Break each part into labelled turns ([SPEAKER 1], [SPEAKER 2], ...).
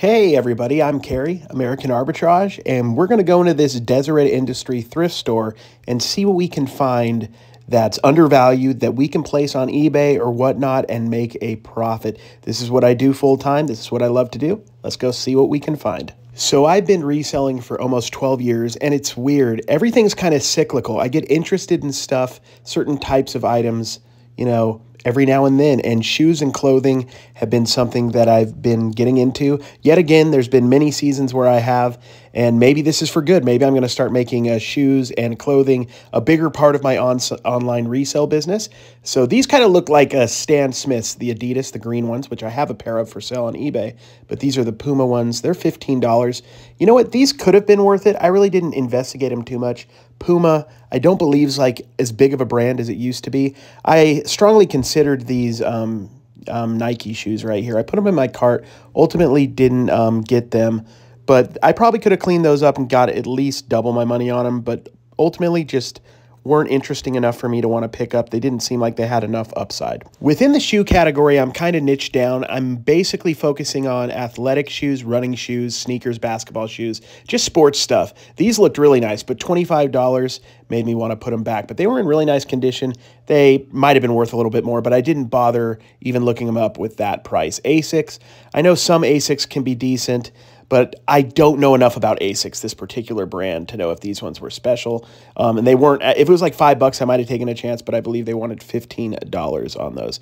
[SPEAKER 1] Hey, everybody, I'm Carrie, American Arbitrage, and we're going to go into this Deseret Industry thrift store and see what we can find that's undervalued that we can place on eBay or whatnot and make a profit. This is what I do full time. This is what I love to do. Let's go see what we can find. So, I've been reselling for almost 12 years, and it's weird. Everything's kind of cyclical. I get interested in stuff, certain types of items, you know, every now and then. And shoes and clothing have been something that I've been getting into. Yet again, there's been many seasons where I have, and maybe this is for good. Maybe I'm going to start making uh, shoes and clothing a bigger part of my on- online resale business. So these kind of look like uh, Stan Smiths, the Adidas, the green ones, which I have a pair of for sale on eBay. But these are the Puma ones. They're $15. You know what? These could have been worth it. I really didn't investigate them too much. Puma, I don't believe is like as big of a brand as it used to be. I strongly considered these um, um, Nike shoes right here. I put them in my cart. Ultimately, didn't um, get them, but I probably could have cleaned those up and got at least double my money on them. But ultimately, just weren't interesting enough for me to want to pick up. They didn't seem like they had enough upside. Within the shoe category, I'm kind of niched down. I'm basically focusing on athletic shoes, running shoes, sneakers, basketball shoes, just sports stuff. These looked really nice, but $25 made me want to put them back. But they were in really nice condition. They might have been worth a little bit more, but I didn't bother even looking them up with that price. Asics, I know some Asics can be decent but I don't know enough about Asics, this particular brand, to know if these ones were special. Um, and they weren't. If it was like five bucks, I might have taken a chance, but I believe they wanted fifteen dollars on those.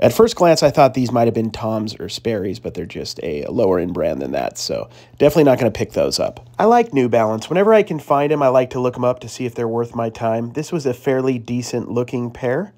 [SPEAKER 1] At first glance, I thought these might have been Toms or Sperry's, but they're just a lower end brand than that. So definitely not going to pick those up. I like New Balance. Whenever I can find them, I like to look them up to see if they're worth my time. This was a fairly decent looking pair.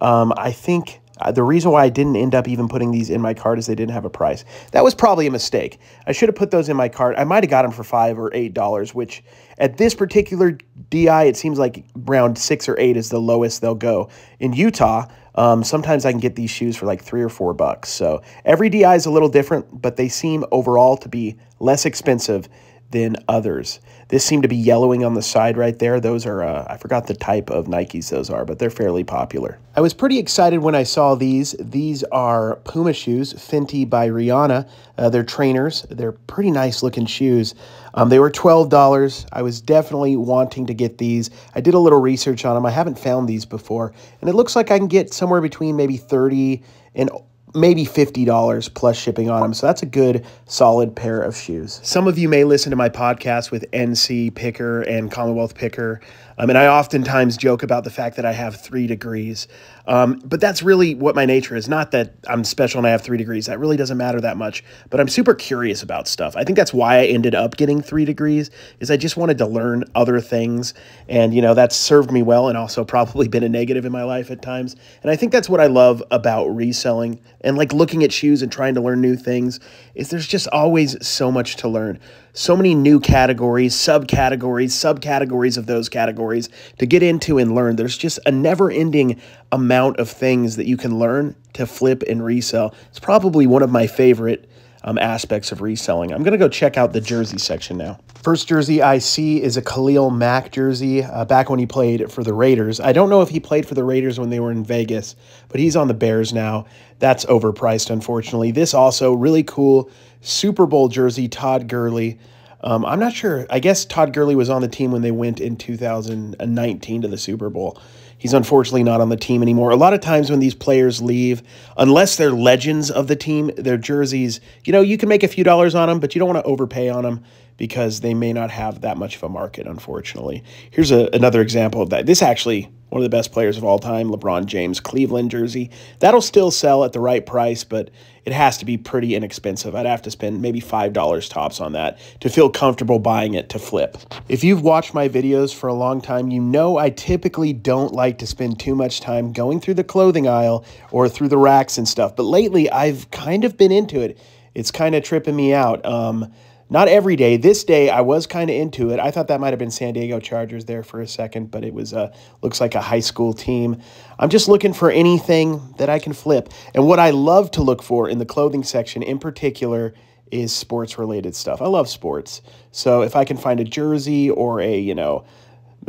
[SPEAKER 1] Um, I think uh, the reason why I didn't end up even putting these in my cart is they didn't have a price. That was probably a mistake. I should have put those in my cart. I might have got them for five or eight dollars, which at this particular DI, it seems like around six or eight is the lowest they'll go. In Utah, um, sometimes I can get these shoes for like three or four bucks. So every DI is a little different, but they seem overall to be less expensive than others. This seemed to be yellowing on the side right there. Those are, uh, I forgot the type of Nikes those are, but they're fairly popular. I was pretty excited when I saw these. These are Puma shoes, Fenty by Rihanna. Uh, they're trainers. They're pretty nice looking shoes. Um, they were $12. I was definitely wanting to get these. I did a little research on them. I haven't found these before, and it looks like I can get somewhere between maybe 30 and maybe $50 plus shipping on them. So that's a good, solid pair of shoes. Some of you may listen to my podcast with NC Picker and Commonwealth Picker. Um, and I oftentimes joke about the fact that I have three degrees. Um, but that's really what my nature is. Not that I'm special and I have three degrees. That really doesn't matter that much. But I'm super curious about stuff. I think that's why I ended up getting three degrees is I just wanted to learn other things. And, you know, that's served me well and also probably been a negative in my life at times. And I think that's what I love about reselling and like looking at shoes and trying to learn new things is there's just always so much to learn so many new categories, subcategories, subcategories of those categories to get into and learn. There's just a never ending amount of things that you can learn to flip and resell. It's probably one of my favorite um, aspects of reselling. I'm going to go check out the jersey section now. First jersey I see is a Khalil Mack jersey uh, back when he played for the Raiders. I don't know if he played for the Raiders when they were in Vegas, but he's on the Bears now. That's overpriced, unfortunately. This also really cool Super Bowl jersey, Todd Gurley. Um, I'm not sure. I guess Todd Gurley was on the team when they went in 2019 to the Super Bowl. He's unfortunately not on the team anymore. A lot of times when these players leave, unless they're legends of the team, their jerseys, you know, you can make a few dollars on them, but you don't want to overpay on them because they may not have that much of a market, unfortunately. Here's a, another example of that. This actually, one of the best players of all time, LeBron James, Cleveland jersey. That'll still sell at the right price, but it has to be pretty inexpensive. I'd have to spend maybe $5 tops on that to feel comfortable buying it to flip. If you've watched my videos for a long time, you know I typically don't like to spend too much time going through the clothing aisle or through the racks and stuff. But lately, I've kind of been into it. It's kind of tripping me out. Um, not every day. This day, I was kind of into it. I thought that might have been San Diego Chargers there for a second, but it was a looks like a high school team. I'm just looking for anything that I can flip. And what I love to look for in the clothing section, in particular, is sports related stuff. I love sports, so if I can find a jersey or a you know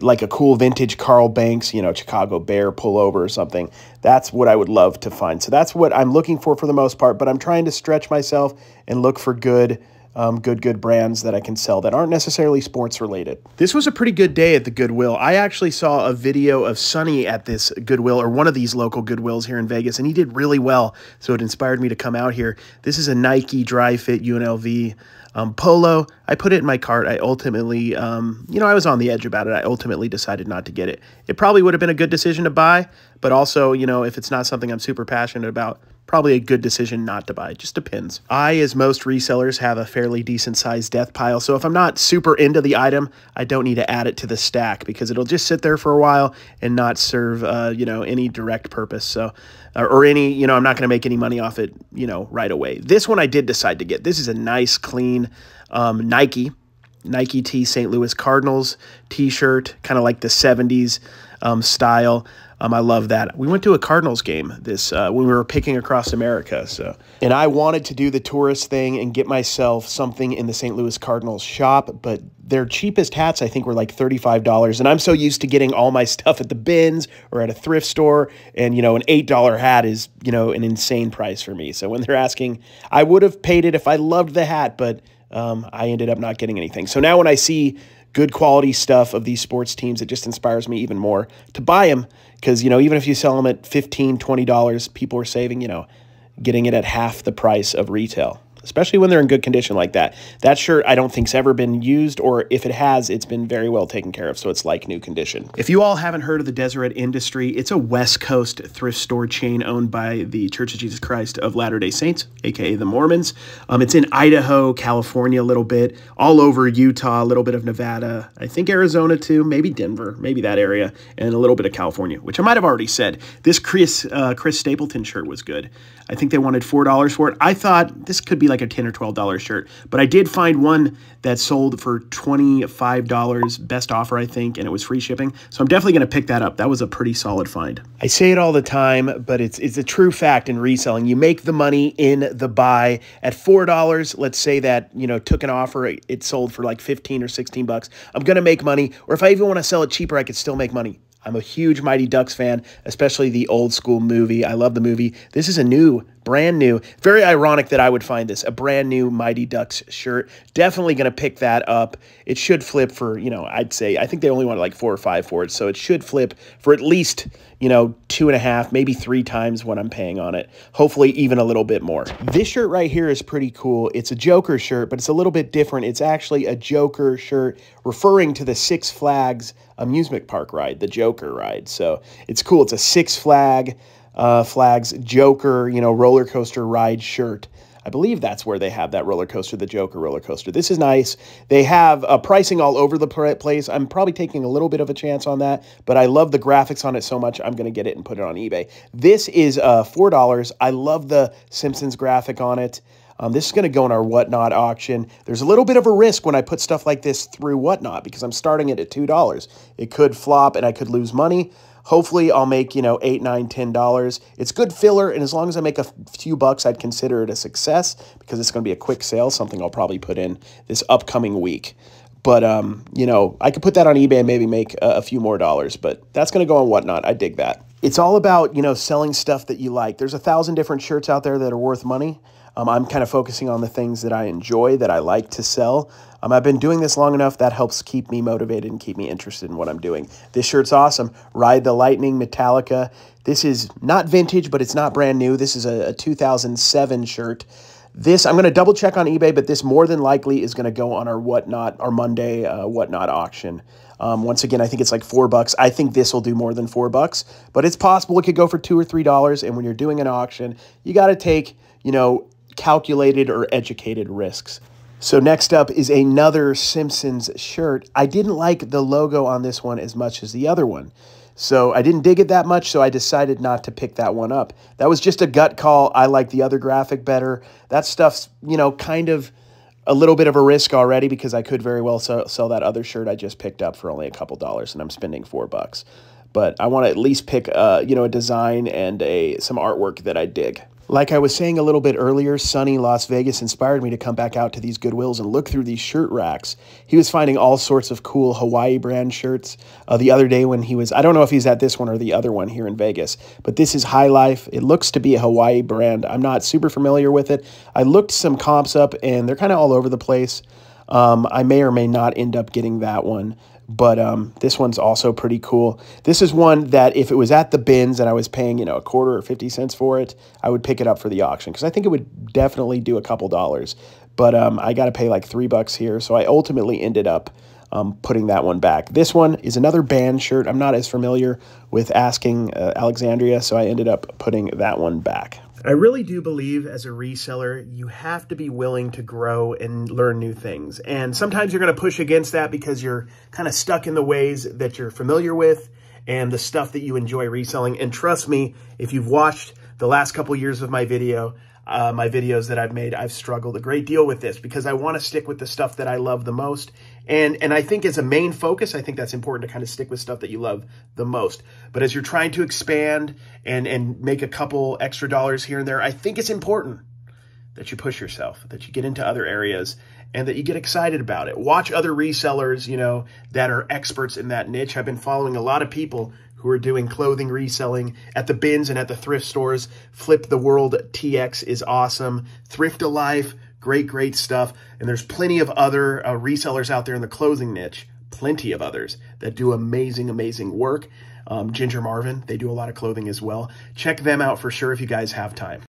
[SPEAKER 1] like a cool vintage Carl Banks, you know, Chicago Bear pullover or something. That's what I would love to find. So that's what I'm looking for for the most part, but I'm trying to stretch myself and look for good um, good, good brands that I can sell that aren't necessarily sports related. This was a pretty good day at the Goodwill. I actually saw a video of Sonny at this Goodwill or one of these local Goodwills here in Vegas, and he did really well. So it inspired me to come out here. This is a Nike Dri-FIT UNLV um, Polo, I put it in my cart. I ultimately, um, you know, I was on the edge about it. I ultimately decided not to get it. It probably would have been a good decision to buy, but also, you know, if it's not something I'm super passionate about, probably a good decision not to buy. It just depends. I, as most resellers, have a fairly decent sized death pile. So if I'm not super into the item, I don't need to add it to the stack because it'll just sit there for a while and not serve, uh, you know, any direct purpose. So, uh, or any, you know, I'm not going to make any money off it, you know, right away. This one I did decide to get. This is a nice, clean um, Nike. Nike T St. Louis Cardinals t-shirt, kind of like the 70s um, style. Um, I love that. We went to a Cardinals game this uh, when we were picking across America. So, and I wanted to do the tourist thing and get myself something in the St. Louis Cardinals shop, but their cheapest hats I think were like thirty-five dollars, and I'm so used to getting all my stuff at the bins or at a thrift store, and you know, an eight-dollar hat is you know an insane price for me. So when they're asking, I would have paid it if I loved the hat, but um, I ended up not getting anything. So now when I see good quality stuff of these sports teams, it just inspires me even more to buy them because, you know, even if you sell them at $15, $20, people are saving, you know, getting it at half the price of retail especially when they're in good condition like that. That shirt I don't think's ever been used, or if it has, it's been very well taken care of, so it's like new condition. If you all haven't heard of the Deseret Industry, it's a West Coast thrift store chain owned by the Church of Jesus Christ of Latter-day Saints, aka the Mormons. Um, it's in Idaho, California a little bit, all over Utah, a little bit of Nevada, I think Arizona too, maybe Denver, maybe that area, and a little bit of California, which I might have already said. This Chris uh, Chris Stapleton shirt was good. I think they wanted $4 for it. I thought this could be like a 10 or $12 shirt, but I did find one that sold for $25, best offer, I think, and it was free shipping. So I'm definitely going to pick that up. That was a pretty solid find. I say it all the time, but it's, it's a true fact in reselling. You make the money in the buy at $4. Let's say that, you know, took an offer, it sold for like 15 or 16 bucks. I'm going to make money. Or if I even want to sell it cheaper, I could still make money. I'm a huge Mighty Ducks fan, especially the old school movie. I love the movie. This is a new brand new. Very ironic that I would find this, a brand new Mighty Ducks shirt. Definitely going to pick that up. It should flip for, you know, I'd say, I think they only wanted like four or five for it. So it should flip for at least, you know, two and a half, maybe three times what I'm paying on it. Hopefully even a little bit more. This shirt right here is pretty cool. It's a Joker shirt, but it's a little bit different. It's actually a Joker shirt referring to the Six Flags amusement park ride, the Joker ride. So it's cool. It's a Six Flag uh, Flags Joker, you know, roller coaster ride shirt. I believe that's where they have that roller coaster, the Joker roller coaster. This is nice. They have uh, pricing all over the place. I'm probably taking a little bit of a chance on that, but I love the graphics on it so much, I'm going to get it and put it on eBay. This is uh, $4. I love the Simpsons graphic on it. Um, this is going to go in our Whatnot auction. There's a little bit of a risk when I put stuff like this through Whatnot because I'm starting it at $2. It could flop and I could lose money. Hopefully, I'll make, you know, eight, nine, ten dollars. It's good filler, and as long as I make a few bucks, I'd consider it a success because it's going to be a quick sale, something I'll probably put in this upcoming week. But, um, you know, I could put that on eBay and maybe make a, a few more dollars, but that's going to go on Whatnot. I dig that. It's all about, you know, selling stuff that you like. There's a thousand different shirts out there that are worth money. Um, I'm kind of focusing on the things that I enjoy, that I like to sell. Um, I've been doing this long enough that helps keep me motivated and keep me interested in what I'm doing. This shirt's awesome. Ride the Lightning Metallica. This is not vintage, but it's not brand new. This is a, a 2007 shirt. This, I'm going to double check on eBay, but this more than likely is going to go on our Whatnot, our Monday uh, Whatnot auction. Um, once again, I think it's like four bucks. I think this will do more than four bucks, but it's possible it could go for two or three dollars. And when you're doing an auction, you got to take, you know, calculated or educated risks. So next up is another Simpsons shirt. I didn't like the logo on this one as much as the other one. So I didn't dig it that much, so I decided not to pick that one up. That was just a gut call. I like the other graphic better. That stuff's, you know, kind of a little bit of a risk already because I could very well sell, sell that other shirt I just picked up for only a couple dollars and I'm spending four bucks. But I want to at least pick, uh, you know, a design and a some artwork that I dig. Like I was saying a little bit earlier, Sonny Las Vegas inspired me to come back out to these Goodwills and look through these shirt racks. He was finding all sorts of cool Hawaii brand shirts. Uh, the other day when he was, I don't know if he's at this one or the other one here in Vegas, but this is High Life. It looks to be a Hawaii brand. I'm not super familiar with it. I looked some comps up and they're kind of all over the place. Um, I may or may not end up getting that one but um, this one's also pretty cool. This is one that if it was at the bins and I was paying, you know, a quarter or 50 cents for it, I would pick it up for the auction because I think it would definitely do a couple dollars. But um, I got to pay like three bucks here. So I ultimately ended up um, putting that one back. This one is another band shirt. I'm not as familiar with asking uh, Alexandria, so I ended up putting that one back. I really do believe as a reseller, you have to be willing to grow and learn new things. And sometimes you're going to push against that because you're kind of stuck in the ways that you're familiar with and the stuff that you enjoy reselling. And trust me, if you've watched the last couple years of my video, uh, my videos that I've made, I've struggled a great deal with this because I want to stick with the stuff that I love the most. And, and I think as a main focus, I think that's important to kind of stick with stuff that you love the most. But as you're trying to expand and, and make a couple extra dollars here and there, I think it's important that you push yourself, that you get into other areas and that you get excited about it. Watch other resellers, you know, that are experts in that niche. I've been following a lot of people who are doing clothing reselling at the bins and at the thrift stores. Flip the World TX is awesome. Thrift Alive, great, great stuff. And there's plenty of other uh, resellers out there in the clothing niche, plenty of others that do amazing, amazing work. Um, Ginger Marvin, they do a lot of clothing as well. Check them out for sure if you guys have time.